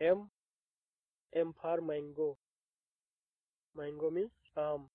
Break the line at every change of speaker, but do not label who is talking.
M. M for mango. Mango means um